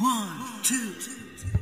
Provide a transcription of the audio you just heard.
One, two.